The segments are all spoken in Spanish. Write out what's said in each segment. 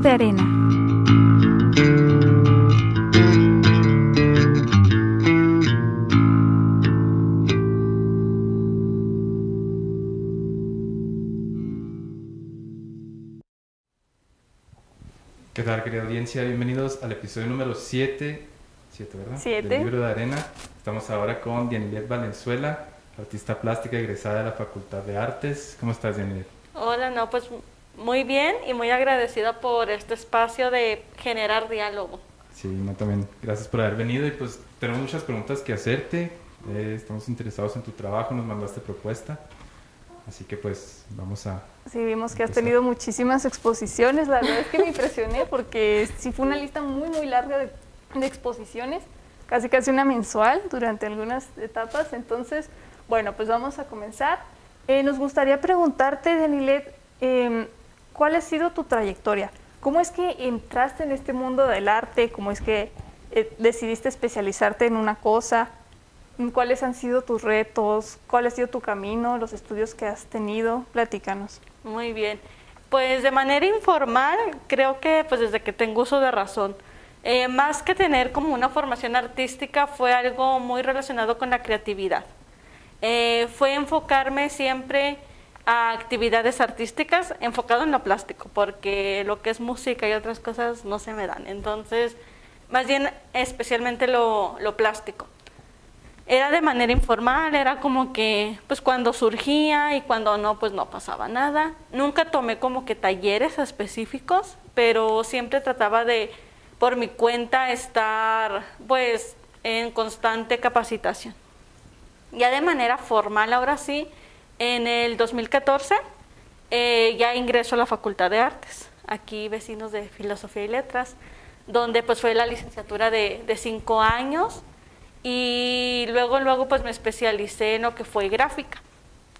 de arena. ¿Qué tal, querida audiencia? Bienvenidos al episodio número 7, 7, ¿verdad? Siete. Del libro de arena. Estamos ahora con Dianilet Valenzuela, artista plástica egresada de la Facultad de Artes. ¿Cómo estás, Dianilet? Hola, no, pues muy bien y muy agradecida por este espacio de generar diálogo. Sí, no, también gracias por haber venido y pues tenemos muchas preguntas que hacerte. Eh, estamos interesados en tu trabajo, nos mandaste propuesta. Así que pues vamos a... Sí, vimos que has Empezar. tenido muchísimas exposiciones. La verdad es que me impresioné porque sí fue una lista muy, muy larga de, de exposiciones, casi casi una mensual durante algunas etapas. Entonces, bueno, pues vamos a comenzar. Eh, nos gustaría preguntarte, Danilet, em, ¿cuál ha sido tu trayectoria? ¿Cómo es que entraste en este mundo del arte? ¿Cómo es que eh, decidiste especializarte en una cosa? ¿Cuáles han sido tus retos? ¿Cuál ha sido tu camino? ¿Los estudios que has tenido? Platícanos. Muy bien. Pues de manera informal, creo que pues desde que tengo uso de razón. Eh, más que tener como una formación artística, fue algo muy relacionado con la creatividad. Eh, fue enfocarme siempre a actividades artísticas enfocado en lo plástico, porque lo que es música y otras cosas no se me dan. Entonces, más bien especialmente lo, lo plástico. Era de manera informal, era como que pues cuando surgía y cuando no, pues no pasaba nada. Nunca tomé como que talleres específicos, pero siempre trataba de por mi cuenta estar pues en constante capacitación. Ya de manera formal, ahora sí, en el 2014 eh, ya ingreso a la Facultad de Artes, aquí vecinos de Filosofía y Letras, donde pues fue la licenciatura de, cinco años y luego, luego pues me especialicé en lo que fue gráfica.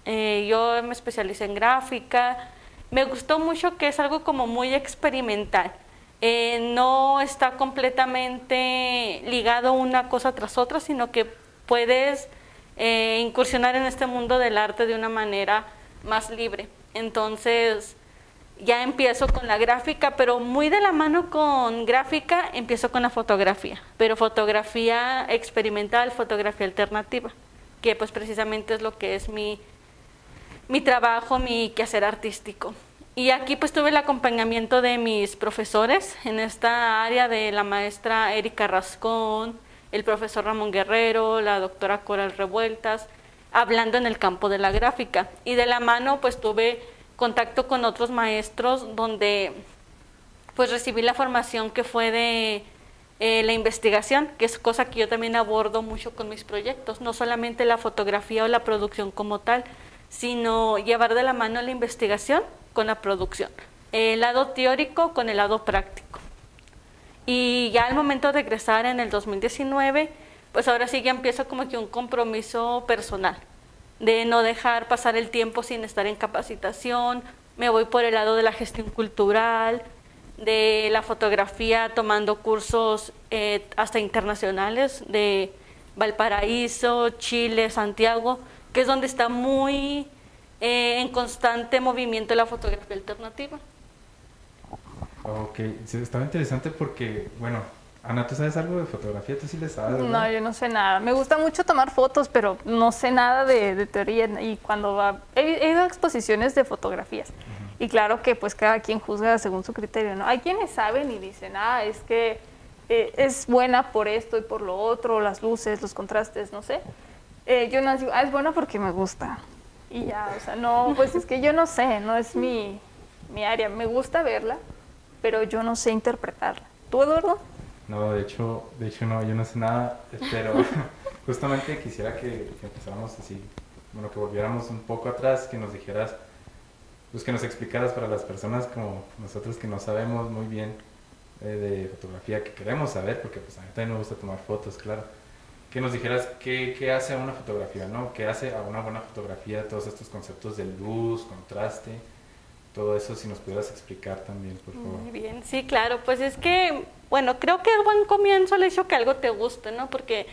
Eh, yo me especialicé en gráfica, me gustó mucho que es algo como muy experimental. Eh, no está completamente ligado una cosa tras otra, sino que puedes eh, incursionar en este mundo del arte de una manera más libre. Entonces, ya empiezo con la gráfica, pero muy de la mano con gráfica empiezo con la fotografía, pero fotografía experimental, fotografía alternativa, que pues precisamente es lo que es mi, mi trabajo, mi quehacer artístico. Y aquí pues tuve el acompañamiento de mis profesores en esta área de la maestra Erika Rascón, el profesor Ramón Guerrero, la doctora Coral Revueltas, hablando en el campo de la gráfica. Y de la mano pues tuve contacto con otros maestros donde pues recibí la formación que fue de eh, la investigación, que es cosa que yo también abordo mucho con mis proyectos, no solamente la fotografía o la producción como tal, sino llevar de la mano la investigación con la producción, el lado teórico con el lado práctico. Y ya al momento de egresar en el 2019, pues ahora sí ya empiezo como que un compromiso personal de no dejar pasar el tiempo sin estar en capacitación, me voy por el lado de la gestión cultural, de la fotografía, tomando cursos eh, hasta internacionales de Valparaíso, Chile, Santiago, que es donde está muy eh, en constante movimiento la fotografía alternativa. Ok, sí, estaba interesante porque, bueno, Ana, ¿tú sabes algo de fotografía? ¿Tú sí le sabes? No, verdad? yo no sé nada. Me gusta mucho tomar fotos, pero no sé nada de, de teoría. Y cuando va, he, he ido a exposiciones de fotografías. Y claro que pues cada quien juzga según su criterio, ¿no? Hay quienes saben y dicen, ah, es que eh, es buena por esto y por lo otro, las luces, los contrastes, no sé. Eh, yo no digo, ah, es buena porque me gusta. Y ya, o sea, no, pues es que yo no sé, no es mi, mi área. Me gusta verla, pero yo no sé interpretarla. ¿Tú, Eduardo? No, de hecho, de hecho no, yo no sé nada, pero justamente quisiera que, que empezáramos así, bueno, que volviéramos un poco atrás, que nos dijeras, pues que nos explicaras para las personas como nosotros que no sabemos muy bien eh, de fotografía, que queremos saber, porque pues a mí también me gusta tomar fotos, claro, que nos dijeras qué, qué hace a una fotografía, ¿no? ¿Qué hace a una buena fotografía? Todos estos conceptos de luz, contraste, todo eso, si nos pudieras explicar también, por favor. Muy bien, sí, claro, pues es que, bueno, creo que es buen comienzo el hecho que algo te guste, ¿no? Porque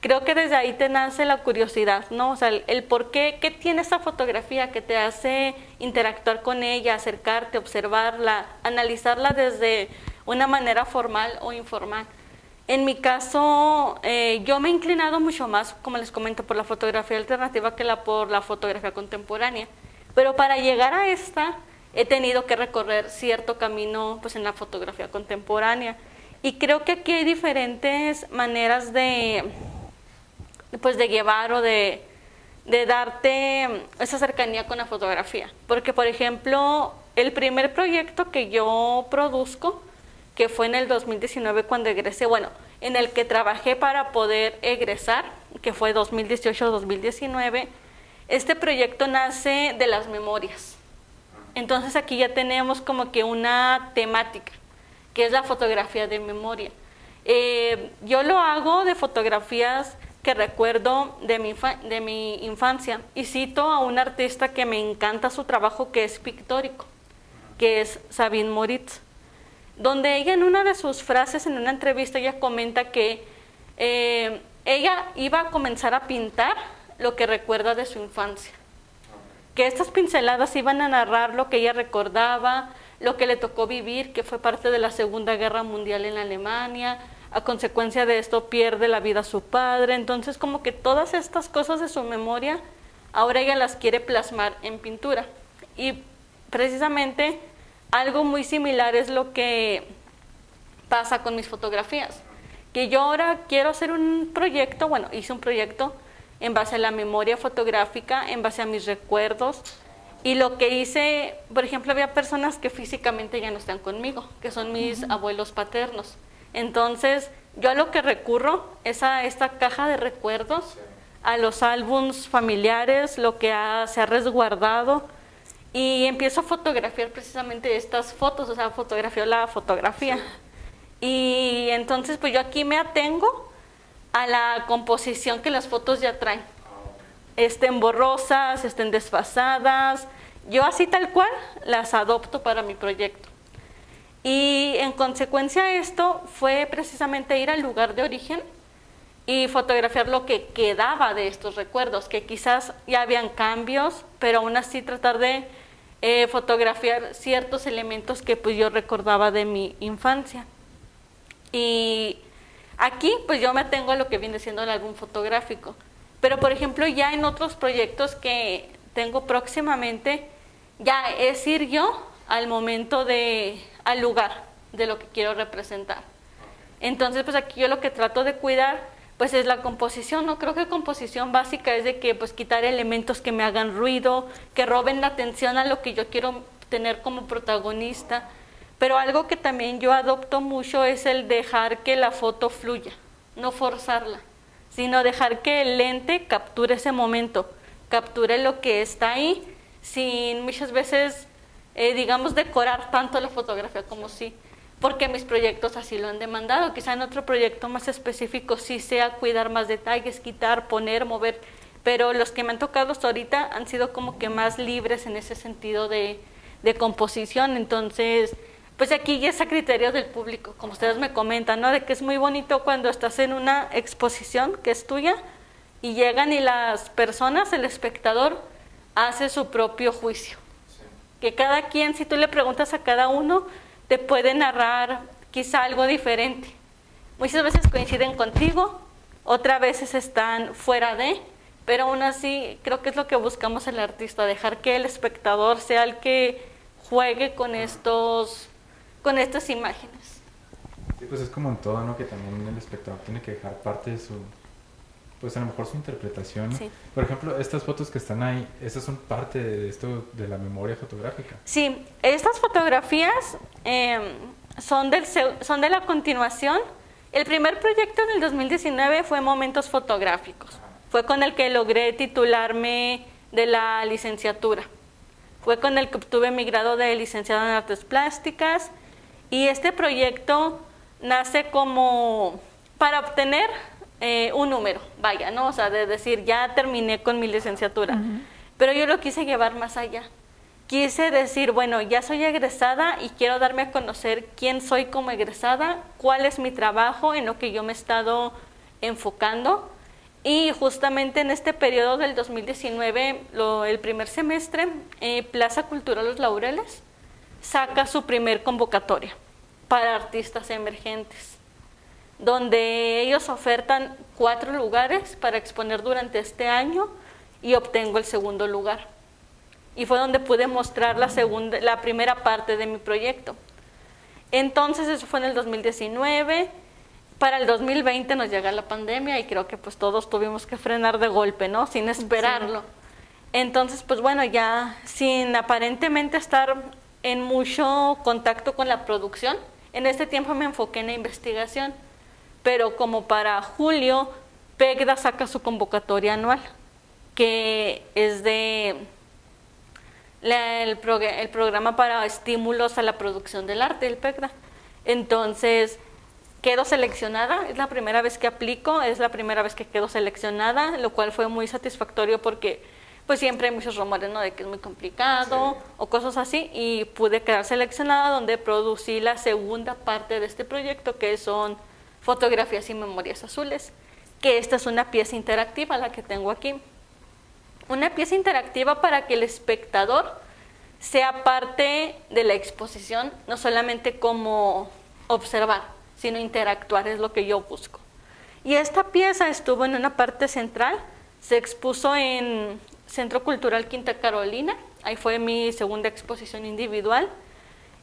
creo que desde ahí te nace la curiosidad, ¿no? O sea, el, por qué, qué tiene esa fotografía que te hace interactuar con ella, acercarte, observarla, analizarla desde una manera formal o informal. En mi caso, eh, yo me he inclinado mucho más, como les comento, por la fotografía alternativa que la, por la fotografía contemporánea. Pero para llegar a esta, he tenido que recorrer cierto camino pues, en la fotografía contemporánea. Y creo que aquí hay diferentes maneras de, pues, de llevar o de, de darte esa cercanía con la fotografía. Porque, por ejemplo, el primer proyecto que yo produzco, que fue en el 2019 cuando egresé, bueno, en el que trabajé para poder egresar, que fue 2018-2019, este proyecto nace de las memorias. Entonces aquí ya tenemos como que una temática, que es la fotografía de memoria. Eh, yo lo hago de fotografías que recuerdo de mi, infancia y cito a un artista que me encanta su trabajo que es pictórico, que es Sabine Moritz donde ella en una de sus frases en una entrevista ella comenta que eh, ella iba a comenzar a pintar lo que recuerda de su infancia. Que estas pinceladas iban a narrar lo que ella recordaba, lo que le tocó vivir, que fue parte de la Segunda Guerra Mundial en Alemania. A consecuencia de esto pierde la vida su padre. Entonces como que todas estas cosas de su memoria, ahora ella las quiere plasmar en pintura. Y precisamente algo muy similar es lo que pasa con mis fotografías. Que yo ahora quiero hacer un proyecto, bueno, hice un proyecto en base a la memoria fotográfica, en base a mis recuerdos. Y lo que hice, por ejemplo, había personas que físicamente ya no están conmigo, que son mis abuelos paternos. Entonces, yo a lo que recurro es a esta caja de recuerdos, a los álbums familiares, lo que se ha resguardado, y empiezo a fotografiar precisamente estas fotos, o sea, fotografió la fotografía. Y entonces pues yo aquí me atengo a la composición que las fotos ya traen. Estén borrosas, estén desfasadas, yo así tal cual las adopto para mi proyecto. Y en consecuencia esto fue precisamente ir al lugar de origen y fotografiar lo que quedaba de estos recuerdos, que quizás ya habían cambios, pero aún así tratar de eh, fotografiar ciertos elementos que pues yo recordaba de mi infancia. Y aquí pues yo me atengo a lo que viene siendo el álbum fotográfico. Pero por ejemplo ya en otros proyectos que tengo próximamente, ya es ir yo al momento de, al lugar de lo que quiero representar. Entonces pues aquí yo lo que trato de cuidar pues es la composición, ¿no? Creo que composición básica es de que pues quitar elementos que me hagan ruido, que roben la atención a lo que yo quiero tener como protagonista. Pero algo que también yo adopto mucho es el dejar que la foto fluya, no forzarla, sino dejar que el lente capture ese momento, capture lo que está ahí, sin muchas veces, eh, digamos, decorar tanto la fotografía como si porque mis proyectos así lo han demandado. Quizá en otro proyecto más específico sí sea cuidar más detalles, quitar, poner, mover, pero los que me han tocado hasta ahorita han sido como que más libres en ese sentido de, de composición. Entonces, pues aquí ya es a criterio del público, como ustedes me comentan, ¿no? De que es muy bonito cuando estás en una exposición que es tuya y llegan y las personas, el espectador, hace su propio juicio. Que cada quien, si tú le preguntas a cada uno, te puede narrar quizá algo diferente. Muchas veces coinciden contigo, otras veces están fuera de, pero aún así creo que es lo que buscamos el artista, dejar que el espectador sea el que juegue con estos con estas imágenes. Sí, pues es como en todo, ¿no? Que también el espectador tiene que dejar parte de su pues a lo mejor su interpretación. Por ejemplo, estas fotos que están ahí, esas son parte de esto de la memoria fotográfica. Sí, estas fotografías em, son, del, son de la continuación. El primer proyecto del 2019 fue Momentos Fotográficos. Fue con el que logré titularme de la licenciatura. Fue con el que obtuve mi grado de licenciado en artes plásticas. Y este proyecto nace como para obtener eh, un número, vaya, ¿no? O sea, de decir, ya terminé con mi licenciatura. Pero yo lo quise llevar más allá. Quise decir, bueno, ya soy egresada y quiero darme a conocer quién soy como egresada, cuál es mi trabajo, en lo que yo me he estado enfocando. Y justamente en este periodo del 2019, lo, el primer semestre, eh, Plaza Cultural Los Laureles saca su primer convocatoria para artistas emergentes, donde ellos ofertan cuatro lugares para exponer durante este año y obtengo el segundo lugar. Y fue donde pude mostrar la, segunda, la primera parte de mi proyecto. Entonces eso fue en el 2019 para el 2020 nos llega la pandemia y creo que pues todos tuvimos que frenar de golpe, ¿no? Sin esperarlo. Entonces, pues bueno, ya sin aparentemente estar en mucho contacto con la producción, en este tiempo me enfoqué en la investigación, pero como para julio, PEGDA saca su convocatoria anual, que es de el, el programa para estímulos a la producción del arte, el PEGDA. Entonces, quedo seleccionada, es la primera vez que aplico, es la primera vez que quedo seleccionada, lo cual fue muy satisfactorio porque pues siempre hay muchos rumores ¿no? de que es muy complicado o cosas así y pude quedar seleccionada donde producí la segunda parte de este proyecto que son fotografías y memorias azules, que esta es una pieza interactiva la que tengo aquí. Una pieza interactiva para que el espectador sea parte de la exposición, no solamente como observar, sino interactuar es lo que yo busco. Y esta pieza estuvo en una parte central, se expuso en Centro Cultural Quinta Carolina, ahí fue mi segunda exposición individual.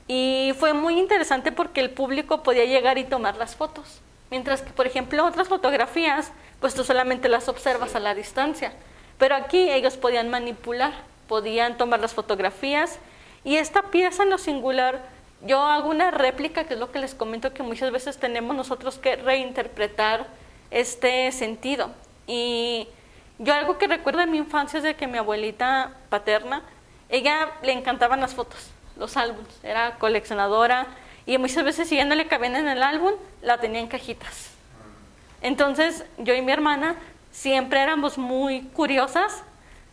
Y fue muy interesante porque el público podía llegar y tomar las fotos, mientras que por ejemplo otras fotografías pues tú solamente las observas a la distancia, pero aquí ellos podían manipular, podían tomar las fotografías. Y esta pieza en lo singular yo hago una réplica, que es lo que les comento que muchas veces tenemos nosotros que reinterpretar este sentido. Y yo algo que recuerdo de mi infancia es de que mi abuelita paterna, ella le encantaban las fotos, los álbumes, era coleccionadora y muchas veces si ya no le cabían en el álbum, la tenía en cajitas. Entonces yo y mi hermana siempre éramos muy curiosas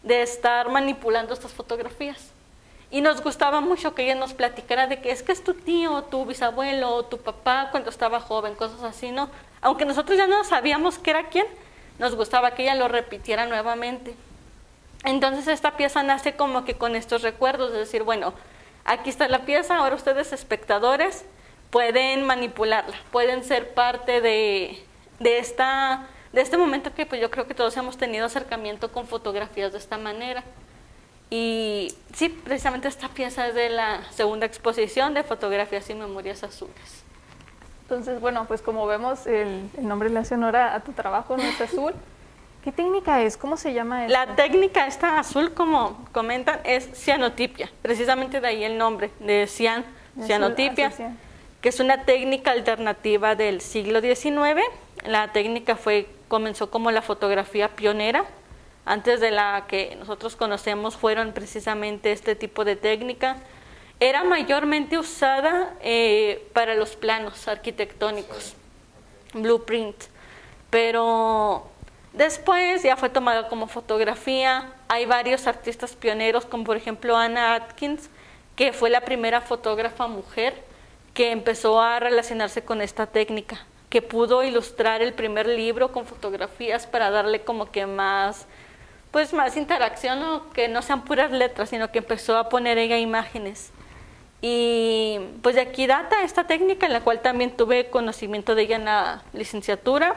de estar manipulando estas fotografías. Y nos gustaba mucho que ella nos platicara de que es que es tu tío, tu bisabuelo, tu papá cuando estaba joven, cosas así, ¿no? Aunque nosotros ya no sabíamos qué era quién, nos gustaba que ella lo repitiera nuevamente. Entonces esta pieza nace como que con estos recuerdos, de decir, bueno, aquí está la pieza, ahora ustedes espectadores pueden manipularla, pueden ser parte de, de, esta, de este momento que pues yo creo que todos hemos tenido acercamiento con fotografías de esta manera. Y sí, precisamente esta pieza es de la segunda exposición de fotografías y memorias azules. Entonces, bueno, pues como vemos, el, nombre le hace honor a, tu trabajo, no es azul. ¿Qué técnica es? ¿Cómo se llama eso? La técnica esta azul, como comentan, es cianotipia. Precisamente de ahí el nombre, de cian, cianotipia, que es una técnica alternativa del siglo XIX. La técnica fue comenzó como la fotografía pionera antes de la que nosotros conocemos fueron precisamente este tipo de técnica, era mayormente usada eh, para los planos arquitectónicos, blueprint, pero después ya fue tomada como fotografía. Hay varios artistas pioneros, como por ejemplo Anna Atkins, que fue la primera fotógrafa mujer que empezó a relacionarse con esta técnica, que pudo ilustrar el primer libro con fotografías para darle como que más pues más interacción, ¿no? que no sean puras letras, sino que empezó a poner ella imágenes. Y pues de aquí data esta técnica en la cual también tuve conocimiento de ella en la licenciatura.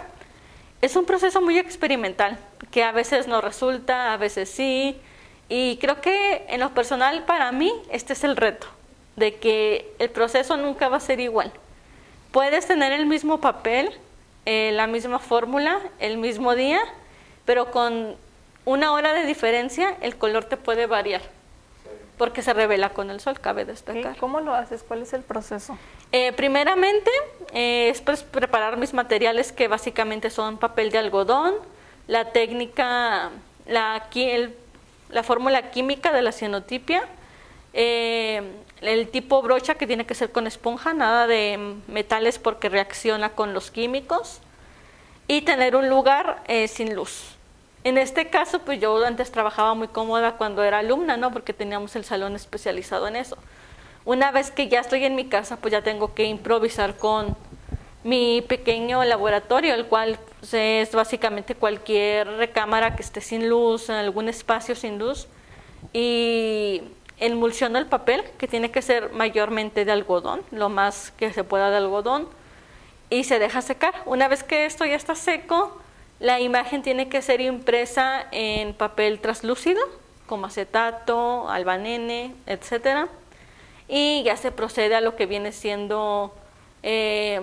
Es un proceso muy experimental, que a veces no resulta, a veces sí. Y creo que en lo personal para mí este es el reto, de que el proceso nunca va a ser igual. Puedes tener el mismo papel, eh, la misma fórmula, el mismo día, pero con una hora de diferencia, el color te puede variar porque se revela con el sol, cabe destacar. ¿Cómo lo haces? ¿Cuál es el proceso? Eh, primeramente eh, es pues, preparar mis materiales que básicamente son papel de algodón, la técnica, la, la fórmula química de la cianotipia, eh, el tipo brocha que tiene que ser con esponja, nada de metales porque reacciona con los químicos y tener un lugar sin luz. En este caso, pues yo antes trabajaba muy cómoda cuando era alumna, ¿no? Porque teníamos el salón especializado en eso. Una vez que ya estoy en mi casa, pues ya tengo que improvisar con mi pequeño laboratorio, el cual es básicamente cualquier recámara que esté sin luz, en algún espacio sin luz. Y emulsiono el papel, que tiene que ser mayormente de algodón, lo más que se pueda de algodón, y se deja secar. Una vez que esto ya está seco, la imagen tiene que ser impresa en papel translúcido, como acetato, albanene, etcétera, y ya se procede a lo que viene siendo eh,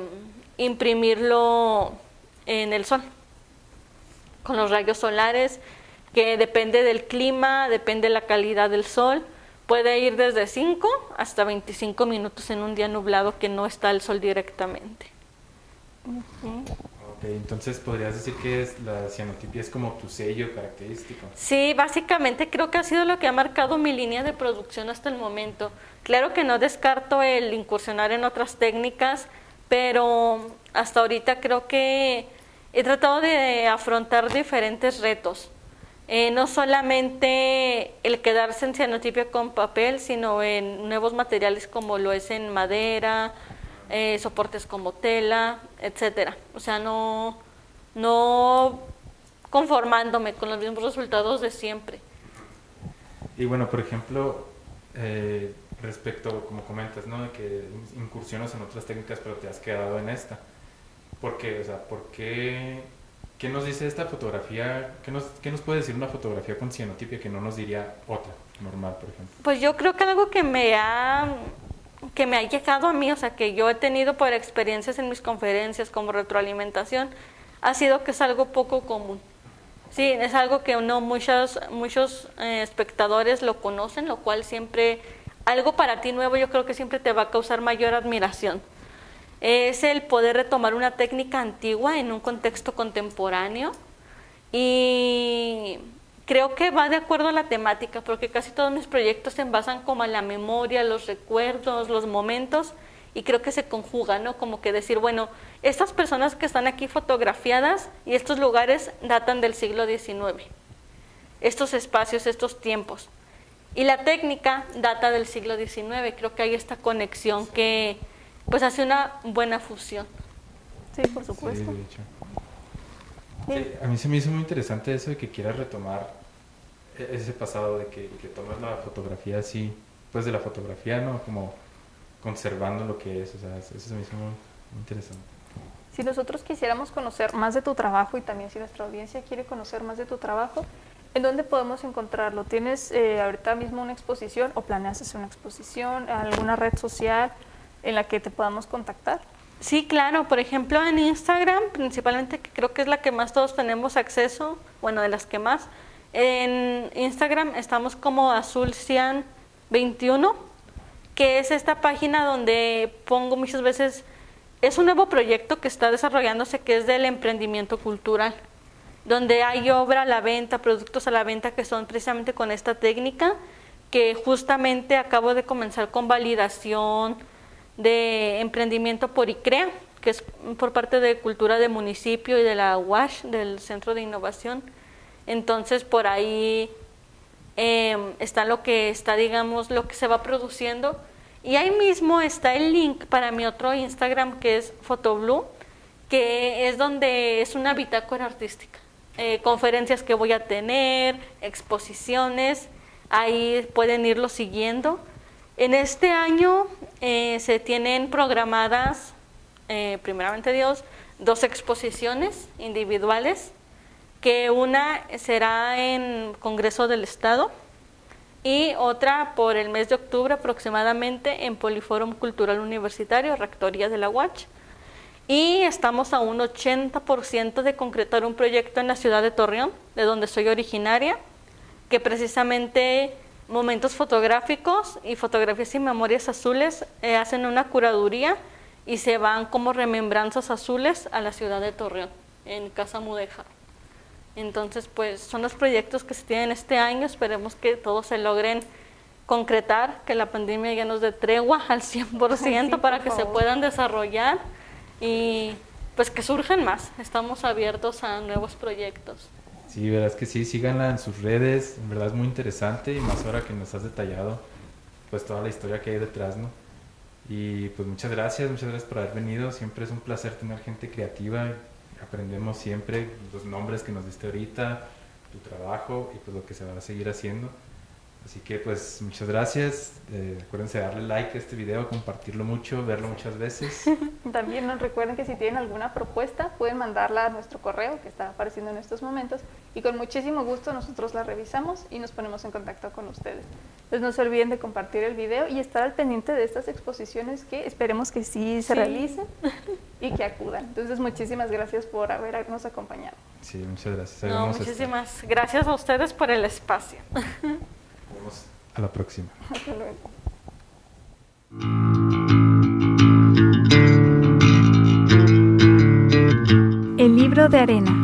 imprimirlo en el sol, con los rayos solares, que depende del clima, depende de la calidad del sol, puede ir desde 5 hasta 25 minutos en un día nublado que no está el sol directamente. Ok, entonces podrías decir que es, la cianotipia es como tu sello característico. Sí, básicamente creo que ha sido lo que ha marcado mi línea de producción hasta el momento. Claro que no descarto el incursionar en otras técnicas, pero hasta ahorita creo que he tratado de afrontar diferentes retos. Eh, no solamente el quedarse en cianotipia con papel, sino en nuevos materiales como lo es en madera, eh, soportes como tela, etcétera. O sea, no, no conformándome con los mismos resultados de siempre. Y bueno, por ejemplo, eh, respecto, como comentas, ¿no? De que incursionas en otras técnicas, pero te has quedado en esta. ¿Por qué? O sea, ¿por qué? ¿Qué nos dice esta fotografía? ¿Qué nos, qué nos puede decir una fotografía con cianotipia que no nos diría otra, normal, por ejemplo? Pues yo creo que algo que me ha que me ha llegado a mí, o sea, que yo he tenido por experiencias en mis conferencias como retroalimentación, ha sido que es algo poco común. Sí, es algo que no muchos, muchos eh, espectadores lo conocen, lo cual siempre, algo para ti nuevo yo creo que siempre te va a causar mayor admiración. Es el poder retomar una técnica antigua en un contexto contemporáneo y creo que va de acuerdo a la temática, porque casi todos mis proyectos se basan como a la memoria, los recuerdos, los momentos, y creo que se conjuga, ¿no? Como que decir, bueno, estas personas que están aquí fotografiadas y estos lugares datan del siglo XIX, estos espacios, estos tiempos. Y la técnica data del siglo XIX, creo que hay esta conexión que pues hace una buena fusión. Sí, por supuesto. Sí, a mí se me hizo muy interesante eso de que quieras retomar ese pasado de que, que tomas la fotografía así, pues de la fotografía, ¿no? Como conservando lo que es, o sea, eso se me hizo muy, interesante. Si nosotros quisiéramos conocer más de tu trabajo y también si nuestra audiencia quiere conocer más de tu trabajo, ¿en dónde podemos encontrarlo? ¿Tienes eh, ahorita mismo una exposición o planeas hacer una exposición, alguna red social en la que te podamos contactar? Sí, claro. Por ejemplo, en Instagram, principalmente, que creo que es la que más todos tenemos acceso, bueno, de las que más, en Instagram estamos como azulcian21, que es esta página donde pongo muchas veces, es un nuevo proyecto que está desarrollándose que es del emprendimiento cultural, donde hay obra a la venta, productos a la venta que son precisamente con esta técnica, que justamente acabo de comenzar con validación de emprendimiento por ICREA, que es por parte de Cultura de Municipio y de la UASH, del Centro de Innovación entonces por ahí em, está lo que está, digamos, lo que se va produciendo. Y ahí mismo está el link para mi otro Instagram que es Photoblue, que es donde es una bitácora artística. Eh, conferencias que voy a tener, exposiciones, ahí pueden irlo siguiendo. En este año eh, se tienen programadas, eh, primeramente Dios, dos exposiciones individuales que una será en Congreso del Estado y otra por el mes de octubre aproximadamente en Poliforum Cultural Universitario, Rectoría de la UACH. Y estamos a un 80% de concretar un proyecto en la ciudad de Torreón, de donde soy originaria, que precisamente momentos fotográficos y fotografías y memorias azules eh, hacen una curaduría y se van como remembranzas azules a la ciudad de Torreón, en Casa Mudeja. Entonces, pues son los proyectos que se tienen este año, esperemos que todos se logren concretar, que la pandemia ya nos dé tregua al 100% para que se puedan desarrollar y pues que surjan más. Estamos abiertos a nuevos proyectos. Sí, verdad es que sí, síganla en sus redes, en verdad es muy interesante y más ahora que nos has detallado pues toda la historia que hay detrás, ¿no? Y pues muchas gracias, muchas gracias por haber venido, siempre es un placer tener gente creativa aprendemos siempre los nombres que nos diste ahorita, tu trabajo y pues lo que se va a seguir haciendo. Así que pues muchas gracias. Eh, acuérdense de darle like a este video, compartirlo mucho, verlo muchas veces. También nos recuerden que si tienen alguna propuesta pueden mandarla a nuestro correo que está apareciendo en estos momentos y con muchísimo gusto nosotros la revisamos y nos ponemos en contacto con ustedes. Entonces no se olviden de compartir el video y estar al pendiente de estas exposiciones que esperemos que sí se Sí. realicen y que acudan. Entonces muchísimas gracias por habernos acompañado. Sí, muchas gracias. No, muchísimas gracias a ustedes por el espacio. Nos vemos a la próxima. Hasta luego. El libro de arena.